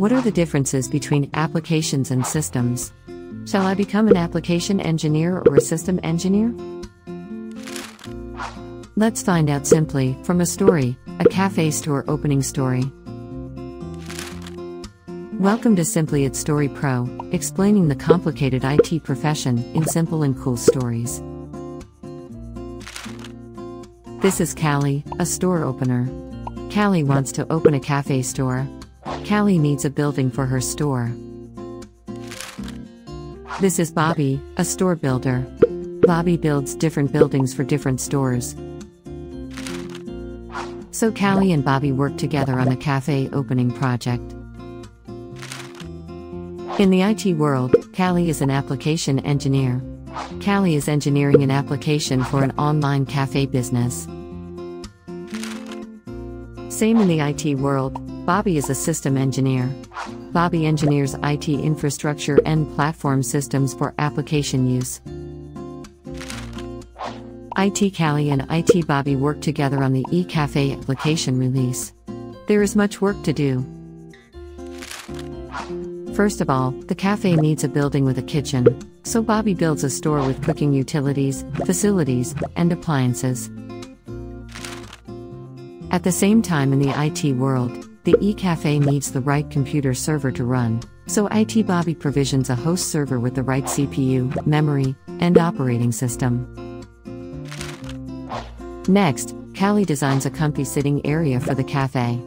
What are the differences between applications and systems? Shall I become an application engineer or a system engineer? Let's find out simply from a story, a cafe store opening story. Welcome to Simply It Story Pro, explaining the complicated IT profession in simple and cool stories. This is Callie, a store opener. Callie wants to open a cafe store. Callie needs a building for her store. This is Bobby, a store builder. Bobby builds different buildings for different stores. So Callie and Bobby work together on a cafe opening project. In the IT world, Callie is an application engineer. Callie is engineering an application for an online cafe business. Same in the IT world, Bobby is a system engineer. Bobby engineers IT infrastructure and platform systems for application use. IT Callie and IT Bobby work together on the eCafe application release. There is much work to do. First of all, the cafe needs a building with a kitchen, so Bobby builds a store with cooking utilities, facilities, and appliances. At the same time, in the IT world, the eCafe needs the right computer server to run, so IT Bobby provisions a host server with the right CPU, memory, and operating system. Next, Callie designs a comfy sitting area for the cafe.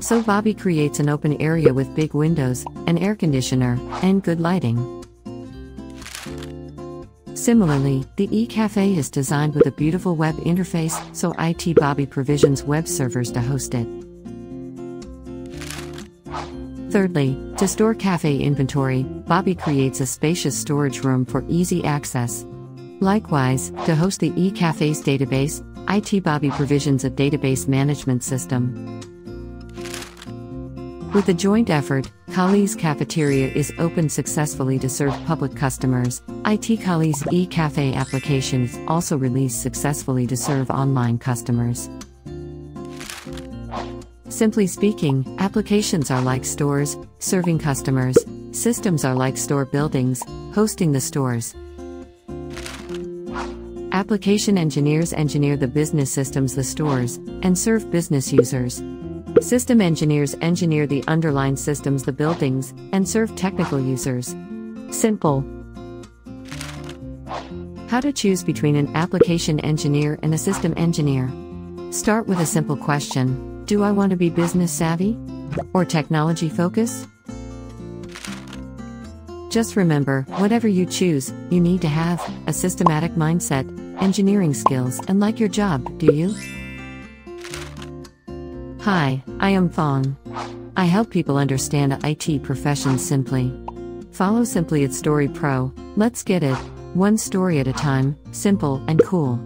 So Bobby creates an open area with big windows, an air conditioner, and good lighting. Similarly, the eCafe is designed with a beautiful web interface, so IT Bobby provisions web servers to host it. Thirdly, to store cafe inventory, Bobby creates a spacious storage room for easy access. Likewise, to host the eCafe's database, IT Bobby provisions a database management system. With a joint effort, Callie's Cafeteria is opened successfully to serve public customers. IT Callie's e-cafe application is also released successfully to serve online customers. Simply speaking, applications are like stores, serving customers. Systems are like store buildings, hosting the stores. Application engineers engineer the business systems, the stores, and serve business users. System engineers engineer the underlying systems, the buildings, and serve technical users. Simple. How to choose between an application engineer and a system engineer. Start with a simple question Do I want to be business savvy? Or technology focused? Just remember, whatever you choose, you need to have a systematic mindset, engineering skills, and like your job, do you? Hi, I am Fong. I help people understand IT professions simply. Follow Simply It Story Pro. Let's get it, one story at a time, simple and cool.